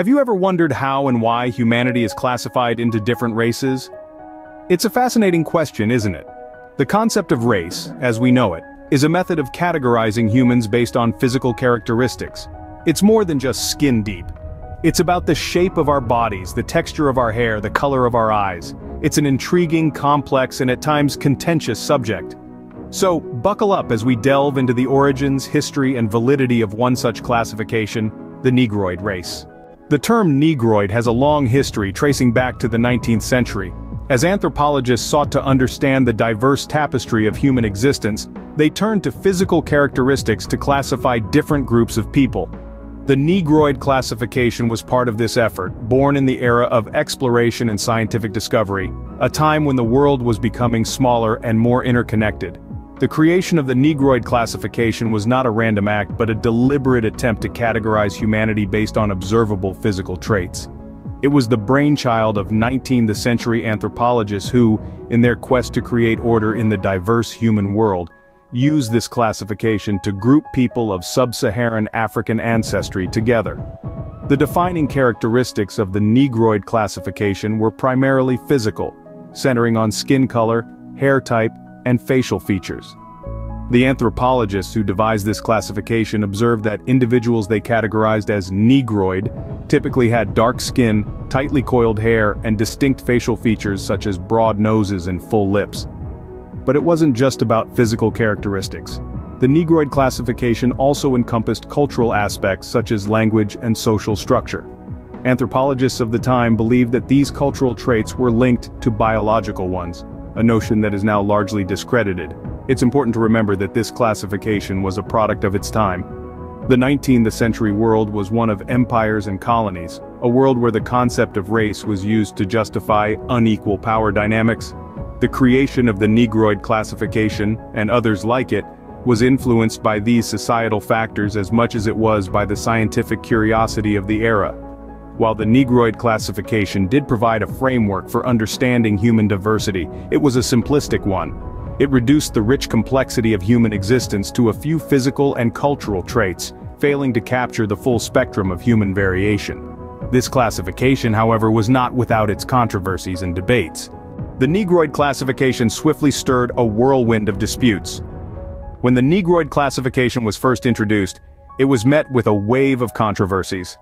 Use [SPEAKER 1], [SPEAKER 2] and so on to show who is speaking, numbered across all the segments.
[SPEAKER 1] Have you ever wondered how and why humanity is classified into different races? It's a fascinating question, isn't it? The concept of race, as we know it, is a method of categorizing humans based on physical characteristics. It's more than just skin deep. It's about the shape of our bodies, the texture of our hair, the color of our eyes. It's an intriguing, complex, and at times contentious subject. So, buckle up as we delve into the origins, history, and validity of one such classification, the Negroid race. The term Negroid has a long history tracing back to the 19th century. As anthropologists sought to understand the diverse tapestry of human existence, they turned to physical characteristics to classify different groups of people. The Negroid classification was part of this effort, born in the era of exploration and scientific discovery, a time when the world was becoming smaller and more interconnected. The creation of the Negroid classification was not a random act but a deliberate attempt to categorize humanity based on observable physical traits. It was the brainchild of 19th century anthropologists who, in their quest to create order in the diverse human world, used this classification to group people of sub-Saharan African ancestry together. The defining characteristics of the Negroid classification were primarily physical, centering on skin color, hair type, and facial features. The anthropologists who devised this classification observed that individuals they categorized as Negroid typically had dark skin, tightly coiled hair, and distinct facial features such as broad noses and full lips. But it wasn't just about physical characteristics. The Negroid classification also encompassed cultural aspects such as language and social structure. Anthropologists of the time believed that these cultural traits were linked to biological ones, a notion that is now largely discredited. It's important to remember that this classification was a product of its time. The 19th century world was one of empires and colonies, a world where the concept of race was used to justify unequal power dynamics. The creation of the Negroid classification, and others like it, was influenced by these societal factors as much as it was by the scientific curiosity of the era. While the Negroid classification did provide a framework for understanding human diversity, it was a simplistic one. It reduced the rich complexity of human existence to a few physical and cultural traits, failing to capture the full spectrum of human variation. This classification, however, was not without its controversies and debates. The Negroid classification swiftly stirred a whirlwind of disputes. When the Negroid classification was first introduced, it was met with a wave of controversies.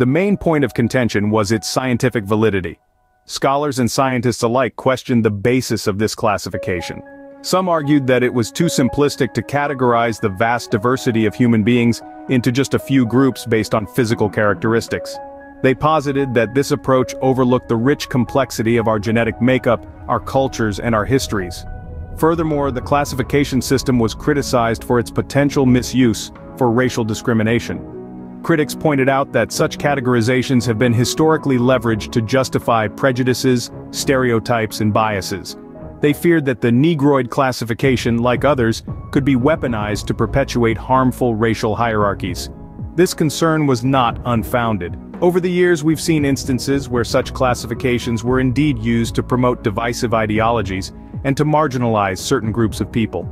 [SPEAKER 1] The main point of contention was its scientific validity. Scholars and scientists alike questioned the basis of this classification. Some argued that it was too simplistic to categorize the vast diversity of human beings into just a few groups based on physical characteristics. They posited that this approach overlooked the rich complexity of our genetic makeup, our cultures and our histories. Furthermore, the classification system was criticized for its potential misuse for racial discrimination. Critics pointed out that such categorizations have been historically leveraged to justify prejudices, stereotypes and biases. They feared that the Negroid classification, like others, could be weaponized to perpetuate harmful racial hierarchies. This concern was not unfounded. Over the years we've seen instances where such classifications were indeed used to promote divisive ideologies and to marginalize certain groups of people.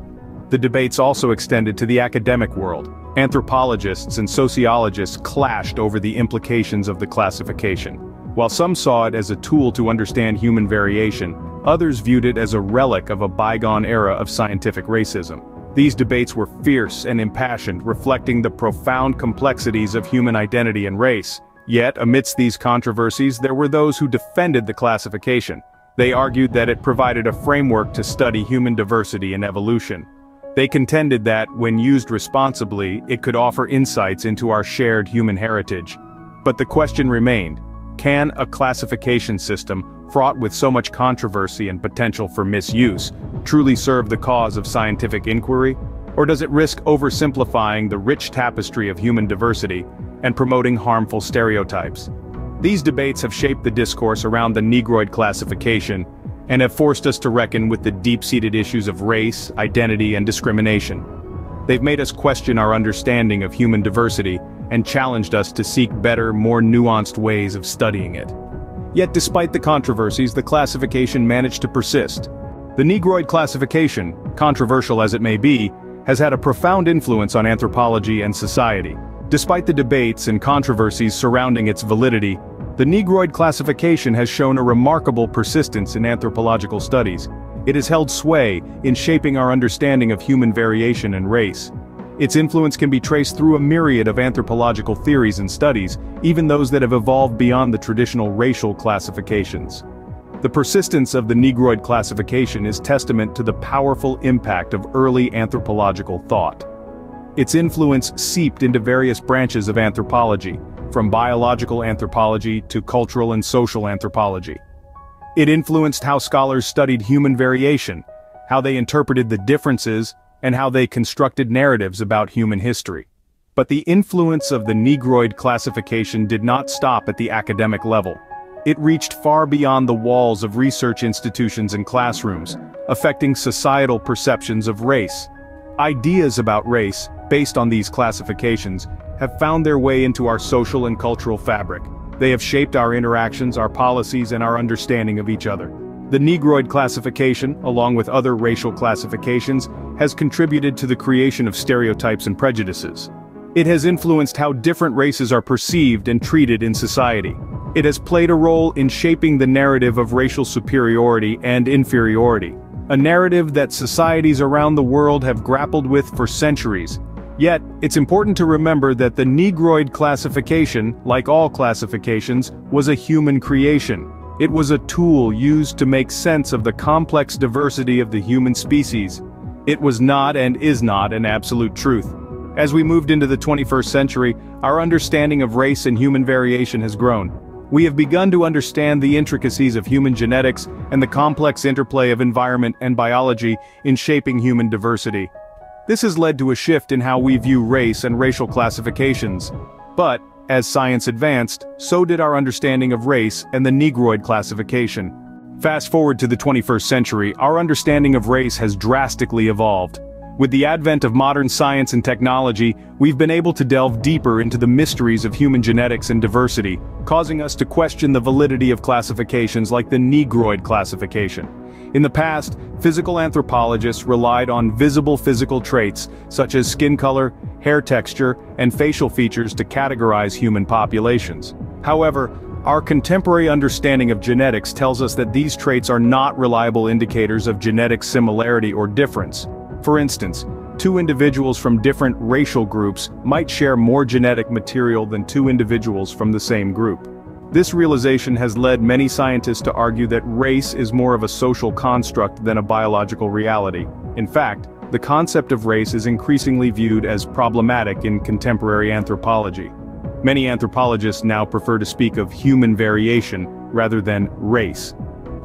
[SPEAKER 1] The debates also extended to the academic world. Anthropologists and sociologists clashed over the implications of the classification. While some saw it as a tool to understand human variation, others viewed it as a relic of a bygone era of scientific racism. These debates were fierce and impassioned, reflecting the profound complexities of human identity and race. Yet, amidst these controversies there were those who defended the classification. They argued that it provided a framework to study human diversity and evolution. They contended that, when used responsibly, it could offer insights into our shared human heritage. But the question remained, can a classification system, fraught with so much controversy and potential for misuse, truly serve the cause of scientific inquiry? Or does it risk oversimplifying the rich tapestry of human diversity and promoting harmful stereotypes? These debates have shaped the discourse around the Negroid classification, and have forced us to reckon with the deep-seated issues of race, identity and discrimination. They've made us question our understanding of human diversity and challenged us to seek better, more nuanced ways of studying it. Yet despite the controversies the classification managed to persist. The Negroid classification, controversial as it may be, has had a profound influence on anthropology and society. Despite the debates and controversies surrounding its validity, the Negroid classification has shown a remarkable persistence in anthropological studies. It has held sway in shaping our understanding of human variation and race. Its influence can be traced through a myriad of anthropological theories and studies, even those that have evolved beyond the traditional racial classifications. The persistence of the Negroid classification is testament to the powerful impact of early anthropological thought. Its influence seeped into various branches of anthropology, from biological anthropology to cultural and social anthropology. It influenced how scholars studied human variation, how they interpreted the differences, and how they constructed narratives about human history. But the influence of the Negroid classification did not stop at the academic level. It reached far beyond the walls of research institutions and classrooms, affecting societal perceptions of race. Ideas about race, based on these classifications, have found their way into our social and cultural fabric. They have shaped our interactions, our policies, and our understanding of each other. The Negroid classification, along with other racial classifications, has contributed to the creation of stereotypes and prejudices. It has influenced how different races are perceived and treated in society. It has played a role in shaping the narrative of racial superiority and inferiority, a narrative that societies around the world have grappled with for centuries, Yet, it's important to remember that the Negroid classification, like all classifications, was a human creation. It was a tool used to make sense of the complex diversity of the human species. It was not and is not an absolute truth. As we moved into the 21st century, our understanding of race and human variation has grown. We have begun to understand the intricacies of human genetics and the complex interplay of environment and biology in shaping human diversity. This has led to a shift in how we view race and racial classifications. But, as science advanced, so did our understanding of race and the Negroid classification. Fast forward to the 21st century, our understanding of race has drastically evolved. With the advent of modern science and technology, we've been able to delve deeper into the mysteries of human genetics and diversity, causing us to question the validity of classifications like the Negroid classification. In the past, physical anthropologists relied on visible physical traits, such as skin color, hair texture, and facial features to categorize human populations. However, our contemporary understanding of genetics tells us that these traits are not reliable indicators of genetic similarity or difference. For instance, two individuals from different racial groups might share more genetic material than two individuals from the same group. This realization has led many scientists to argue that race is more of a social construct than a biological reality. In fact, the concept of race is increasingly viewed as problematic in contemporary anthropology. Many anthropologists now prefer to speak of human variation rather than race.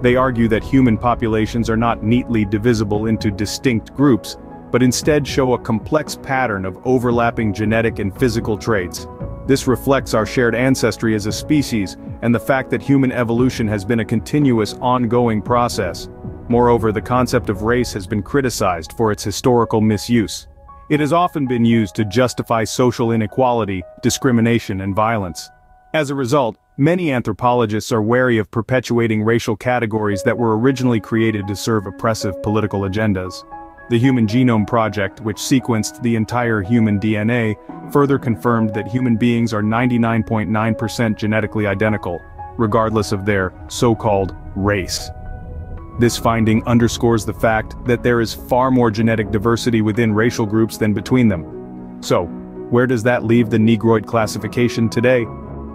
[SPEAKER 1] They argue that human populations are not neatly divisible into distinct groups, but instead show a complex pattern of overlapping genetic and physical traits. This reflects our shared ancestry as a species, and the fact that human evolution has been a continuous, ongoing process. Moreover, the concept of race has been criticized for its historical misuse. It has often been used to justify social inequality, discrimination and violence. As a result, many anthropologists are wary of perpetuating racial categories that were originally created to serve oppressive political agendas. The Human Genome Project, which sequenced the entire human DNA, further confirmed that human beings are 99.9% genetically identical, regardless of their so-called race. This finding underscores the fact that there is far more genetic diversity within racial groups than between them. So, where does that leave the Negroid classification today?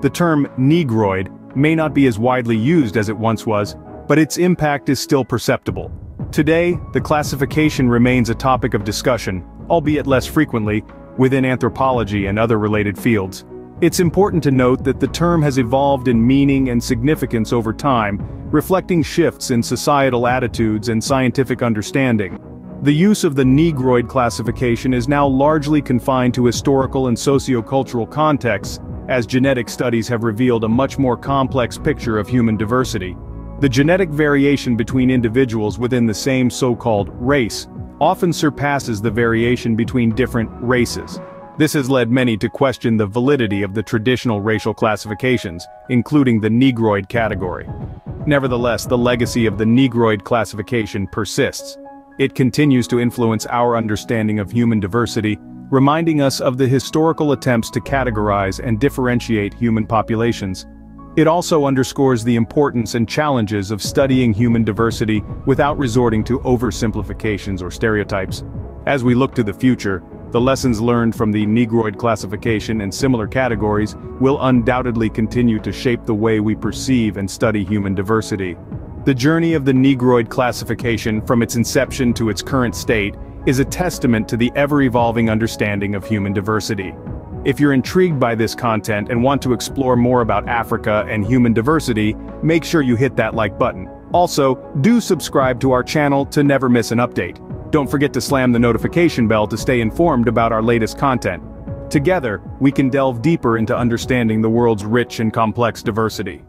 [SPEAKER 1] The term Negroid may not be as widely used as it once was, but its impact is still perceptible. Today, the classification remains a topic of discussion, albeit less frequently, within anthropology and other related fields. It's important to note that the term has evolved in meaning and significance over time, reflecting shifts in societal attitudes and scientific understanding. The use of the Negroid classification is now largely confined to historical and sociocultural contexts, as genetic studies have revealed a much more complex picture of human diversity. The genetic variation between individuals within the same so-called race often surpasses the variation between different races. This has led many to question the validity of the traditional racial classifications, including the Negroid category. Nevertheless, the legacy of the Negroid classification persists. It continues to influence our understanding of human diversity, reminding us of the historical attempts to categorize and differentiate human populations. It also underscores the importance and challenges of studying human diversity without resorting to oversimplifications or stereotypes. As we look to the future, the lessons learned from the Negroid classification and similar categories will undoubtedly continue to shape the way we perceive and study human diversity. The journey of the Negroid classification from its inception to its current state is a testament to the ever-evolving understanding of human diversity. If you're intrigued by this content and want to explore more about Africa and human diversity, make sure you hit that like button. Also, do subscribe to our channel to never miss an update. Don't forget to slam the notification bell to stay informed about our latest content. Together, we can delve deeper into understanding the world's rich and complex diversity.